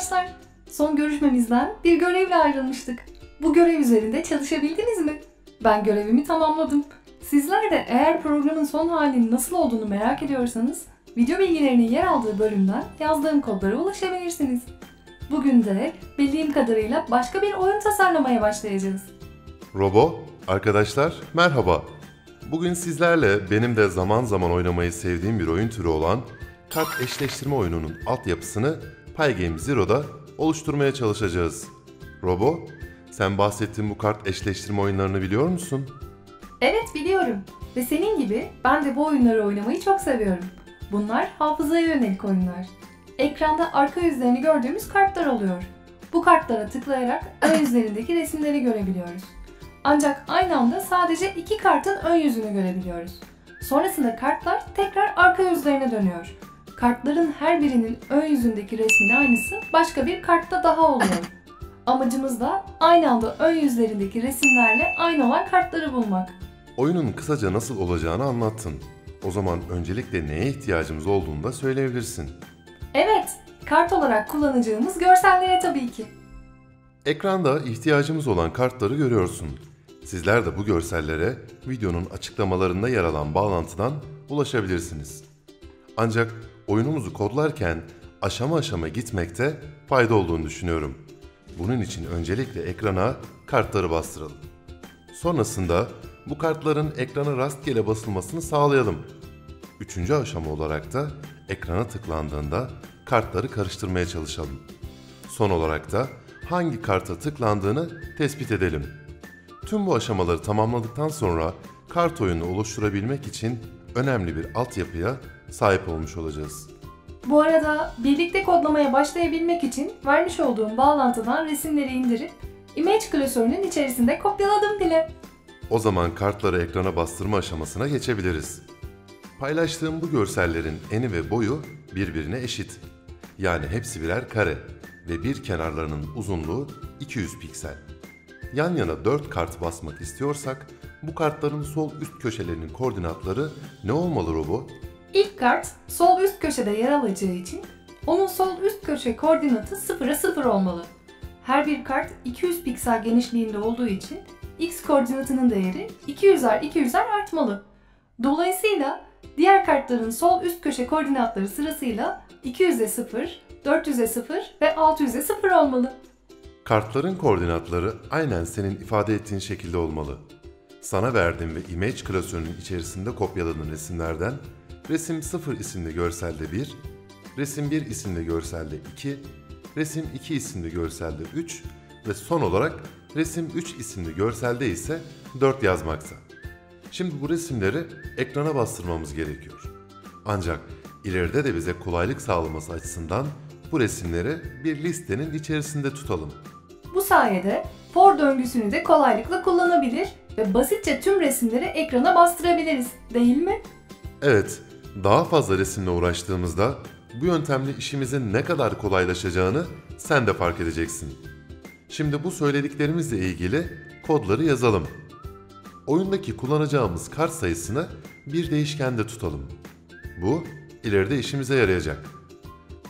arkadaşlar. Son görüşmemizden bir görevle ayrılmıştık. Bu görev üzerinde çalışabildiniz mi? Ben görevimi tamamladım. Sizler de eğer programın son halinin nasıl olduğunu merak ediyorsanız video bilgilerinin yer aldığı bölümden yazdığım kodlara ulaşabilirsiniz. Bugün de bildiğim kadarıyla başka bir oyun tasarlamaya başlayacağız. Robo, arkadaşlar merhaba. Bugün sizlerle benim de zaman zaman oynamayı sevdiğim bir oyun türü olan kart eşleştirme oyununun altyapısını Pygame Zero'da oluşturmaya çalışacağız. Robo, sen bahsettiğin bu kart eşleştirme oyunlarını biliyor musun? Evet biliyorum ve senin gibi ben de bu oyunları oynamayı çok seviyorum. Bunlar hafızaya yönelik oyunlar. Ekranda arka yüzlerini gördüğümüz kartlar oluyor. Bu kartlara tıklayarak ön yüzlerindeki resimleri görebiliyoruz. Ancak aynı anda sadece iki kartın ön yüzünü görebiliyoruz. Sonrasında kartlar tekrar arka yüzlerine dönüyor. Kartların her birinin ön yüzündeki resmin aynısı başka bir kartta daha oluyor. Amacımız da aynı anda ön yüzlerindeki resimlerle aynı olan kartları bulmak. Oyunun kısaca nasıl olacağını anlattın. O zaman öncelikle neye ihtiyacımız olduğunu da söyleyebilirsin. Evet, kart olarak kullanacağımız görsellere tabii ki. Ekranda ihtiyacımız olan kartları görüyorsun. Sizler de bu görsellere videonun açıklamalarında yer alan bağlantıdan ulaşabilirsiniz. Ancak oyunumuzu kodlarken aşama aşama gitmekte fayda olduğunu düşünüyorum. Bunun için öncelikle ekrana kartları bastıralım. Sonrasında bu kartların ekrana rastgele basılmasını sağlayalım. Üçüncü aşama olarak da ekrana tıklandığında kartları karıştırmaya çalışalım. Son olarak da hangi karta tıklandığını tespit edelim. Tüm bu aşamaları tamamladıktan sonra kart oyunu oluşturabilmek için önemli bir altyapıya sahip olmuş olacağız. Bu arada birlikte kodlamaya başlayabilmek için vermiş olduğum bağlantıdan resimleri indirip image klasörünün içerisinde kopyaladım bile. O zaman kartları ekrana bastırma aşamasına geçebiliriz. Paylaştığım bu görsellerin eni ve boyu birbirine eşit. Yani hepsi birer kare ve bir kenarlarının uzunluğu 200 piksel. Yan yana 4 kart basmak istiyorsak bu kartların sol üst köşelerinin koordinatları ne olmalı Robo? İlk kart sol üst köşede yer alacağı için onun sol üst köşe koordinatı 0'a 0 olmalı. Her bir kart 200 piksel genişliğinde olduğu için x koordinatının değeri 200'er 200'er artmalı. Dolayısıyla diğer kartların sol üst köşe koordinatları sırasıyla 200'e 0, 400'e 0 ve 600'e 0 olmalı. Kartların koordinatları aynen senin ifade ettiğin şekilde olmalı. Sana verdiğim ve image klasörünün içerisinde kopyaladığın resimlerden resim 0 isimli görselde 1, resim 1 isimli görselde 2, resim 2 isimli görselde 3 ve son olarak resim 3 isimli görselde ise 4 yazmakta. Şimdi bu resimleri ekrana bastırmamız gerekiyor. Ancak ileride de bize kolaylık sağlaması açısından bu resimleri bir listenin içerisinde tutalım. Bu sayede for döngüsünü de kolaylıkla kullanabilir ve basitçe tüm resimleri ekrana bastırabiliriz, değil mi? Evet, daha fazla resimle uğraştığımızda bu yöntemle işimizin ne kadar kolaylaşacağını sen de fark edeceksin. Şimdi bu söylediklerimizle ilgili kodları yazalım. Oyundaki kullanacağımız kart sayısını bir değişkende tutalım. Bu ileride işimize yarayacak.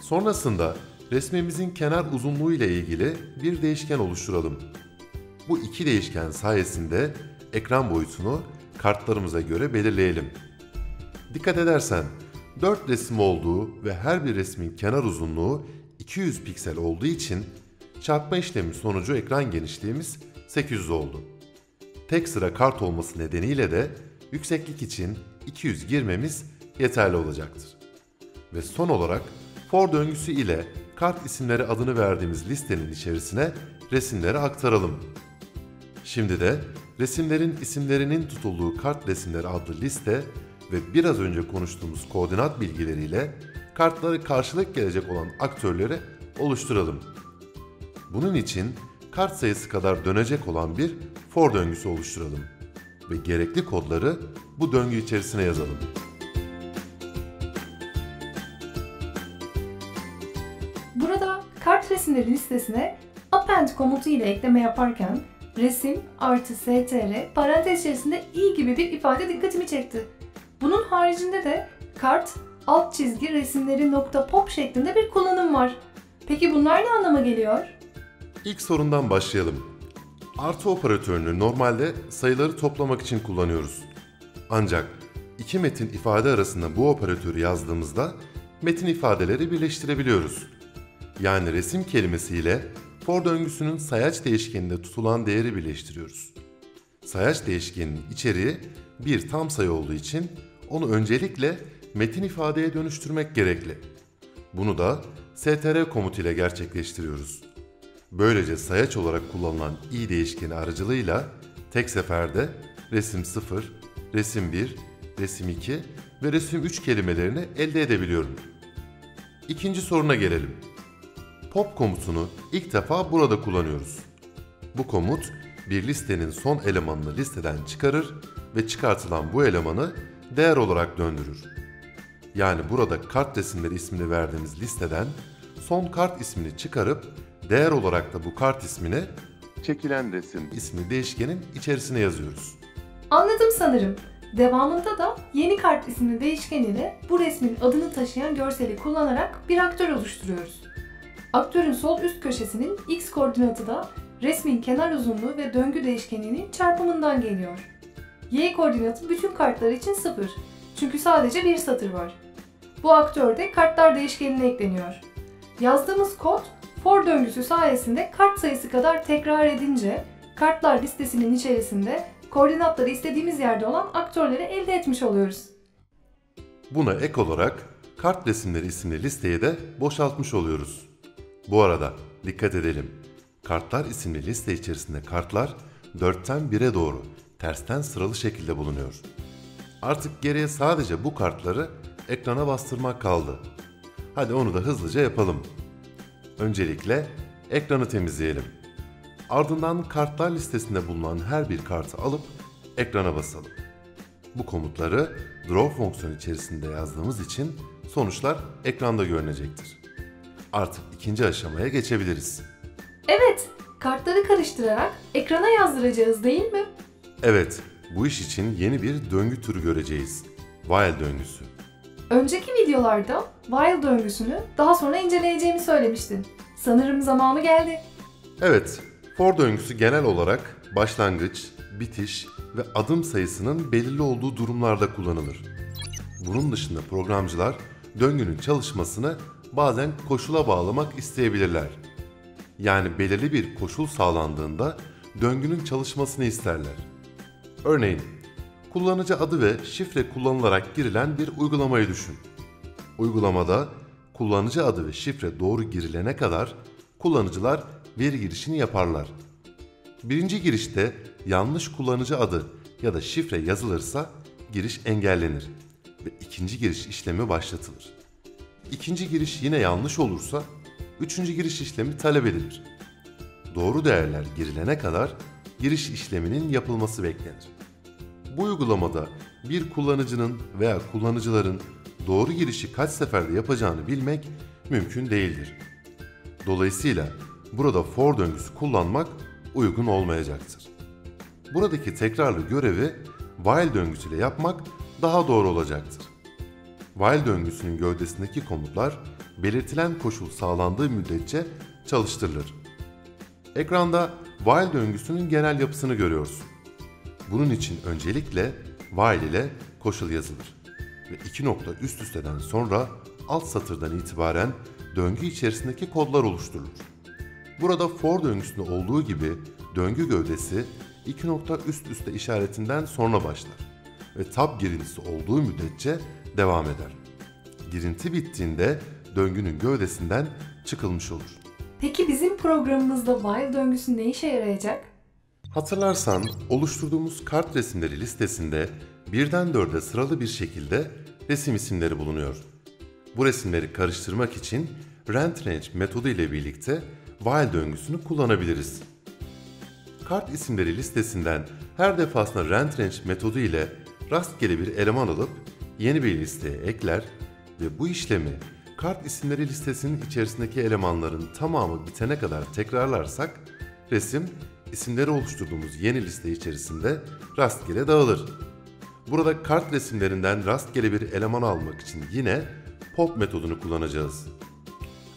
Sonrasında resmimizin kenar uzunluğu ile ilgili bir değişken oluşturalım. Bu iki değişken sayesinde ekran boyutunu kartlarımıza göre belirleyelim. Dikkat edersen 4 resim olduğu ve her bir resmin kenar uzunluğu 200 piksel olduğu için çarpma işlemi sonucu ekran genişliğimiz 800 oldu. Tek sıra kart olması nedeniyle de yükseklik için 200 girmemiz yeterli olacaktır. Ve son olarak for döngüsü ile kart isimleri adını verdiğimiz listenin içerisine resimleri aktaralım. Şimdi de resimlerin isimlerinin tutulduğu kart resimleri adlı liste ve biraz önce konuştuğumuz koordinat bilgileriyle kartları karşılık gelecek olan aktörleri oluşturalım. Bunun için kart sayısı kadar dönecek olan bir for döngüsü oluşturalım ve gerekli kodları bu döngü içerisine yazalım. Burada kart resimleri listesine append komutu ile ekleme yaparken resim artı str parantez içerisinde i gibi bir ifade dikkatimi çekti. Bunun haricinde de kart alt çizgi resimleri nokta pop şeklinde bir kullanım var. Peki bunlar ne anlama geliyor? İlk sorundan başlayalım. Artı operatörünü normalde sayıları toplamak için kullanıyoruz. Ancak iki metin ifade arasında bu operatörü yazdığımızda metin ifadeleri birleştirebiliyoruz. Yani resim kelimesiyle for döngüsünün sayaç değişkeninde tutulan değeri birleştiriyoruz. Sayaç değişkeninin içeriği bir tam sayı olduğu için onu öncelikle metin ifadeye dönüştürmek gerekli. Bunu da str komutu ile gerçekleştiriyoruz. Böylece sayaç olarak kullanılan i değişkeni aracılığıyla tek seferde resim 0, resim 1, resim 2 ve resim 3 kelimelerini elde edebiliyorum. İkinci soruna gelelim. Pop komutunu ilk defa burada kullanıyoruz. Bu komut bir listenin son elemanını listeden çıkarır ve çıkartılan bu elemanı değer olarak döndürür. Yani burada kart resimleri ismini verdiğimiz listeden son kart ismini çıkarıp değer olarak da bu kart ismini çekilen resim ismi değişkenin içerisine yazıyoruz. Anladım sanırım. Devamında da yeni kart isimli değişken ile bu resmin adını taşıyan görseli kullanarak bir aktör oluşturuyoruz. Aktörün sol üst köşesinin x koordinatı da resmin kenar uzunluğu ve döngü değişkeninin çarpımından geliyor. Y koordinatı bütün kartlar için 0. Çünkü sadece bir satır var. Bu aktörde kartlar değişkenine ekleniyor. Yazdığımız kod for döngüsü sayesinde kart sayısı kadar tekrar edince kartlar listesinin içerisinde koordinatları istediğimiz yerde olan aktörleri elde etmiş oluyoruz. Buna ek olarak kart resimleri isimli listeyi de boşaltmış oluyoruz. Bu arada dikkat edelim. Kartlar isimli liste içerisinde kartlar 4'ten 1'e doğru tersten sıralı şekilde bulunuyor. Artık geriye sadece bu kartları ekrana bastırmak kaldı. Hadi onu da hızlıca yapalım. Öncelikle ekranı temizleyelim. Ardından kartlar listesinde bulunan her bir kartı alıp ekrana basalım. Bu komutları draw fonksiyonu içerisinde yazdığımız için sonuçlar ekranda görünecektir. Artık ikinci aşamaya geçebiliriz. Evet, kartları karıştırarak ekrana yazdıracağız değil mi? Evet, bu iş için yeni bir döngü türü göreceğiz. While döngüsü. Önceki videolarda while döngüsünü daha sonra inceleyeceğimi söylemiştin. Sanırım zamanı geldi. Evet, for döngüsü genel olarak başlangıç, bitiş ve adım sayısının belirli olduğu durumlarda kullanılır. Bunun dışında programcılar döngünün çalışmasını bazen koşula bağlamak isteyebilirler. Yani belirli bir koşul sağlandığında döngünün çalışmasını isterler. Örneğin, kullanıcı adı ve şifre kullanılarak girilen bir uygulamayı düşün. Uygulamada kullanıcı adı ve şifre doğru girilene kadar kullanıcılar veri girişini yaparlar. Birinci girişte yanlış kullanıcı adı ya da şifre yazılırsa giriş engellenir ve ikinci giriş işlemi başlatılır. İkinci giriş yine yanlış olursa üçüncü giriş işlemi talep edilir. Doğru değerler girilene kadar giriş işleminin yapılması beklenir. Bu uygulamada bir kullanıcının veya kullanıcıların doğru girişi kaç seferde yapacağını bilmek mümkün değildir. Dolayısıyla burada for döngüsü kullanmak uygun olmayacaktır. Buradaki tekrarlı görevi while döngüsüyle yapmak daha doğru olacaktır. While döngüsünün gövdesindeki komutlar belirtilen koşul sağlandığı müddetçe çalıştırılır. Ekranda while döngüsünün genel yapısını görüyorsun. Bunun için öncelikle while ile koşul yazılır ve iki nokta üst üsteden sonra alt satırdan itibaren döngü içerisindeki kodlar oluşturulur. Burada for döngüsünde olduğu gibi döngü gövdesi iki nokta üst üste işaretinden sonra başlar ve tab girintisi olduğu müddetçe devam eder. Girinti bittiğinde döngünün gövdesinden çıkılmış olur. Peki bizim programımızda while döngüsü ne işe yarayacak? Hatırlarsan oluşturduğumuz kart resimleri listesinde birden dörde sıralı bir şekilde resim isimleri bulunuyor. Bu resimleri karıştırmak için rent range metodu ile birlikte while döngüsünü kullanabiliriz. Kart isimleri listesinden her defasında rent range metodu ile rastgele bir eleman alıp yeni bir listeye ekler ve bu işlemi kart isimleri listesinin içerisindeki elemanların tamamı bitene kadar tekrarlarsak resim isimleri oluşturduğumuz yeni liste içerisinde rastgele dağılır. Burada kart resimlerinden rastgele bir eleman almak için yine pop metodunu kullanacağız.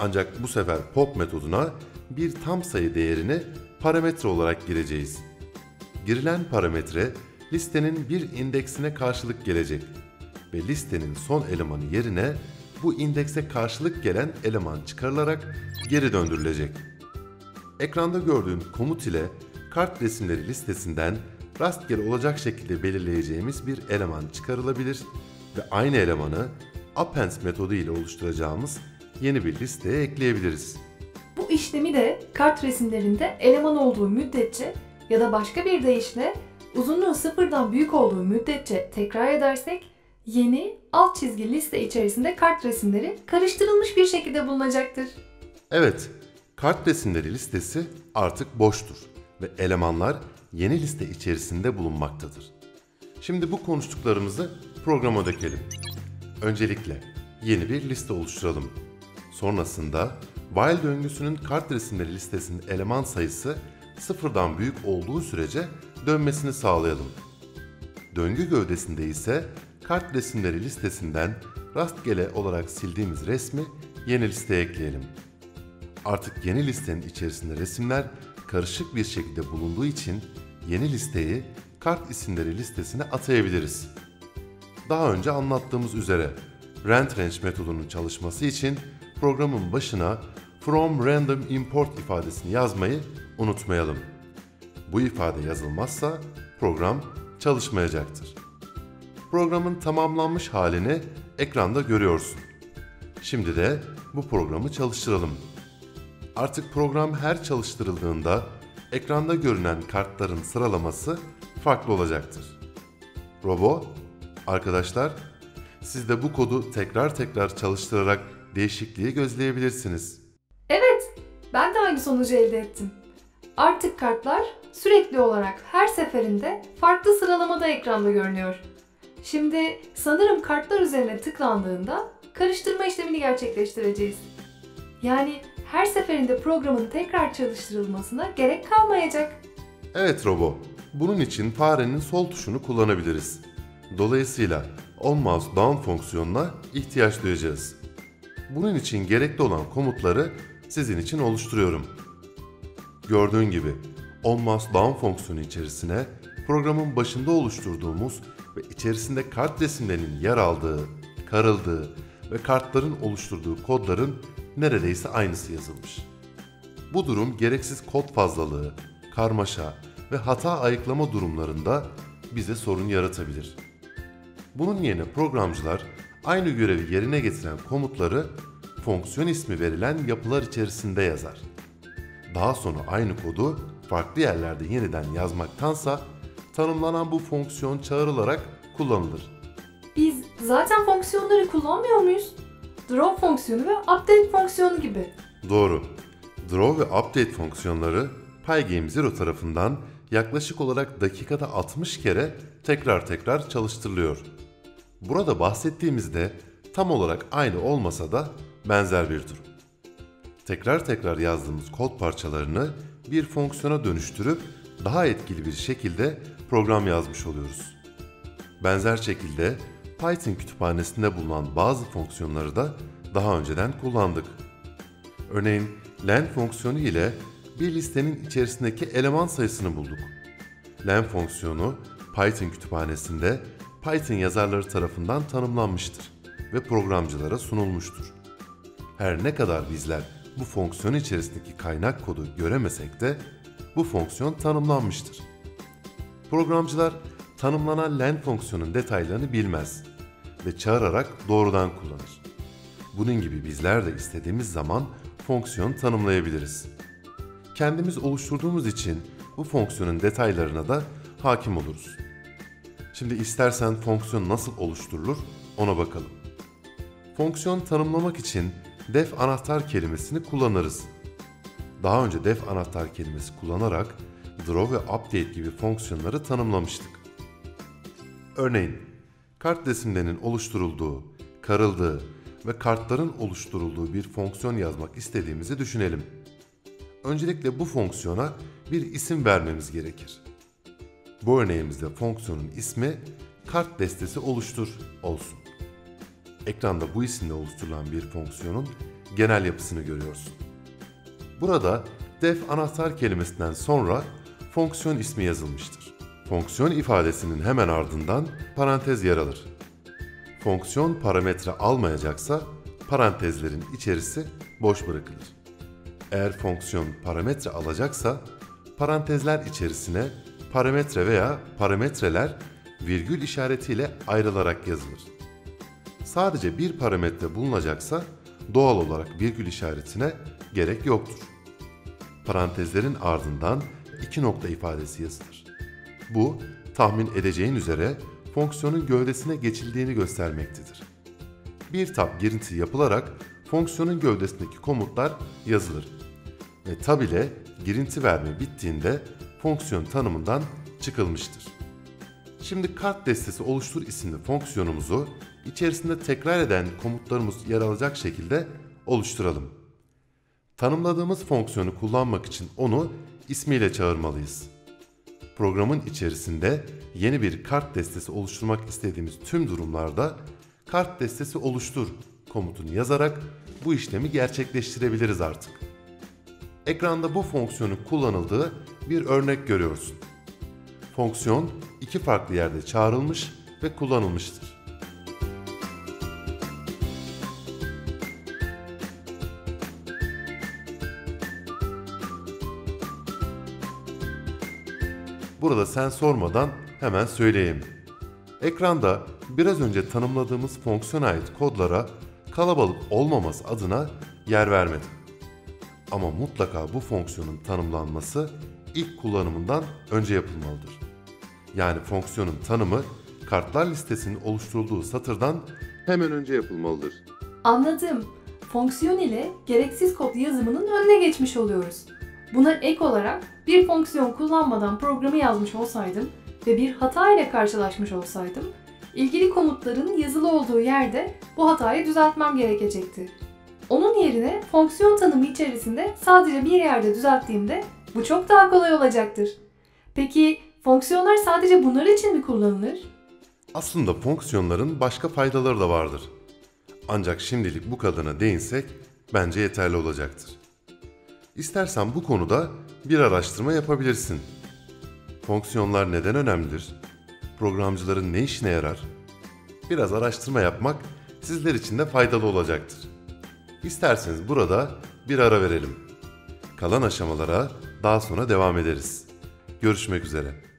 Ancak bu sefer pop metoduna bir tam sayı değerini parametre olarak gireceğiz. Girilen parametre listenin bir indeksine karşılık gelecek ve listenin son elemanı yerine bu indekse karşılık gelen eleman çıkarılarak geri döndürülecek. Ekranda gördüğün komut ile kart resimleri listesinden rastgele olacak şekilde belirleyeceğimiz bir eleman çıkarılabilir ve aynı elemanı append metodu ile oluşturacağımız yeni bir listeye ekleyebiliriz. Bu işlemi de kart resimlerinde eleman olduğu müddetçe ya da başka bir deyişle uzunluğu sıfırdan büyük olduğu müddetçe tekrar edersek yeni alt çizgi liste içerisinde kart resimleri karıştırılmış bir şekilde bulunacaktır. Evet, kart resimleri listesi artık boştur ve elemanlar yeni liste içerisinde bulunmaktadır. Şimdi bu konuştuklarımızı programa dökelim. Öncelikle yeni bir liste oluşturalım. Sonrasında while döngüsünün kart resimleri listesinin eleman sayısı sıfırdan büyük olduğu sürece dönmesini sağlayalım. Döngü gövdesinde ise kart resimleri listesinden rastgele olarak sildiğimiz resmi yeni listeye ekleyelim. Artık yeni listenin içerisinde resimler karışık bir şekilde bulunduğu için yeni listeyi kart isimleri listesine atayabiliriz. Daha önce anlattığımız üzere rand range metodunun çalışması için programın başına from random import ifadesini yazmayı unutmayalım. Bu ifade yazılmazsa program çalışmayacaktır. Programın tamamlanmış halini ekranda görüyorsun. Şimdi de bu programı çalıştıralım. Artık program her çalıştırıldığında ekranda görünen kartların sıralaması farklı olacaktır. Robo, arkadaşlar, siz de bu kodu tekrar tekrar çalıştırarak değişikliği gözleyebilirsiniz. Evet, ben de aynı sonucu elde ettim. Artık kartlar sürekli olarak her seferinde farklı sıralamada ekranda görünüyor. Şimdi sanırım kartlar üzerine tıklandığında karıştırma işlemini gerçekleştireceğiz. Yani her seferinde programın tekrar çalıştırılmasına gerek kalmayacak. Evet Robo, bunun için farenin sol tuşunu kullanabiliriz. Dolayısıyla on mouse down fonksiyonuna ihtiyaç duyacağız. Bunun için gerekli olan komutları sizin için oluşturuyorum. Gördüğün gibi on mouse down fonksiyonu içerisine programın başında oluşturduğumuz ve içerisinde kart resimlerinin yer aldığı, karıldığı ve kartların oluşturduğu kodların neredeyse aynısı yazılmış. Bu durum gereksiz kod fazlalığı, karmaşa ve hata ayıklama durumlarında bize sorun yaratabilir. Bunun yerine programcılar aynı görevi yerine getiren komutları fonksiyon ismi verilen yapılar içerisinde yazar. Daha sonra aynı kodu farklı yerlerde yeniden yazmaktansa tanımlanan bu fonksiyon çağrılarak kullanılır. Biz zaten fonksiyonları kullanmıyor muyuz? Drop fonksiyonu ve update fonksiyonu gibi. Doğru. Draw ve update fonksiyonları Pygame Zero tarafından yaklaşık olarak dakikada 60 kere tekrar tekrar çalıştırılıyor. Burada bahsettiğimizde tam olarak aynı olmasa da benzer bir durum. Tekrar tekrar yazdığımız kod parçalarını bir fonksiyona dönüştürüp daha etkili bir şekilde program yazmış oluyoruz. Benzer şekilde Python kütüphanesinde bulunan bazı fonksiyonları da daha önceden kullandık. Örneğin len fonksiyonu ile bir listenin içerisindeki eleman sayısını bulduk. Len fonksiyonu Python kütüphanesinde Python yazarları tarafından tanımlanmıştır ve programcılara sunulmuştur. Her ne kadar bizler bu fonksiyon içerisindeki kaynak kodu göremesek de bu fonksiyon tanımlanmıştır. Programcılar tanımlanan len fonksiyonun detaylarını bilmez ve çağırarak doğrudan kullanır. Bunun gibi bizler de istediğimiz zaman fonksiyon tanımlayabiliriz. Kendimiz oluşturduğumuz için bu fonksiyonun detaylarına da hakim oluruz. Şimdi istersen fonksiyon nasıl oluşturulur ona bakalım. Fonksiyon tanımlamak için def anahtar kelimesini kullanırız. Daha önce def anahtar kelimesi kullanarak draw ve update gibi fonksiyonları tanımlamıştık. Örneğin, kart resimlerinin oluşturulduğu, karıldığı ve kartların oluşturulduğu bir fonksiyon yazmak istediğimizi düşünelim. Öncelikle bu fonksiyona bir isim vermemiz gerekir. Bu örneğimizde fonksiyonun ismi kart destesi oluştur olsun. Ekranda bu isimle oluşturulan bir fonksiyonun genel yapısını görüyorsun. Burada def anahtar kelimesinden sonra fonksiyon ismi yazılmıştır. Fonksiyon ifadesinin hemen ardından parantez yer alır. Fonksiyon parametre almayacaksa parantezlerin içerisi boş bırakılır. Eğer fonksiyon parametre alacaksa parantezler içerisine parametre veya parametreler virgül işaretiyle ayrılarak yazılır. Sadece bir parametre bulunacaksa doğal olarak virgül işaretine gerek yoktur. Parantezlerin ardından iki nokta ifadesi yazılır. Bu tahmin edeceğin üzere fonksiyonun gövdesine geçildiğini göstermektedir. Bir tab girinti yapılarak fonksiyonun gövdesindeki komutlar yazılır. Ve tab ile girinti verme bittiğinde fonksiyon tanımından çıkılmıştır. Şimdi kart destesi oluştur isimli fonksiyonumuzu içerisinde tekrar eden komutlarımız yer alacak şekilde oluşturalım. Tanımladığımız fonksiyonu kullanmak için onu ismiyle çağırmalıyız. Programın içerisinde yeni bir kart destesi oluşturmak istediğimiz tüm durumlarda kart destesi oluştur komutunu yazarak bu işlemi gerçekleştirebiliriz artık. Ekranda bu fonksiyonun kullanıldığı bir örnek görüyorsun. Fonksiyon iki farklı yerde çağrılmış ve kullanılmıştır. Burada sen sormadan hemen söyleyeyim. Ekranda biraz önce tanımladığımız fonksiyona ait kodlara kalabalık olmaması adına yer vermedim. Ama mutlaka bu fonksiyonun tanımlanması ilk kullanımından önce yapılmalıdır. Yani fonksiyonun tanımı kartlar listesinin oluşturulduğu satırdan hemen önce yapılmalıdır. Anladım. Fonksiyon ile gereksiz kod yazımının önüne geçmiş oluyoruz. Buna ek olarak bir fonksiyon kullanmadan programı yazmış olsaydım ve bir hata ile karşılaşmış olsaydım, ilgili komutların yazılı olduğu yerde bu hatayı düzeltmem gerekecekti. Onun yerine fonksiyon tanımı içerisinde sadece bir yerde düzelttiğimde bu çok daha kolay olacaktır. Peki fonksiyonlar sadece bunlar için mi kullanılır? Aslında fonksiyonların başka faydaları da vardır. Ancak şimdilik bu kadarına değinsek bence yeterli olacaktır. İstersen bu konuda bir araştırma yapabilirsin. Fonksiyonlar neden önemlidir? Programcıların ne işine yarar? Biraz araştırma yapmak sizler için de faydalı olacaktır. İsterseniz burada bir ara verelim. Kalan aşamalara daha sonra devam ederiz. Görüşmek üzere.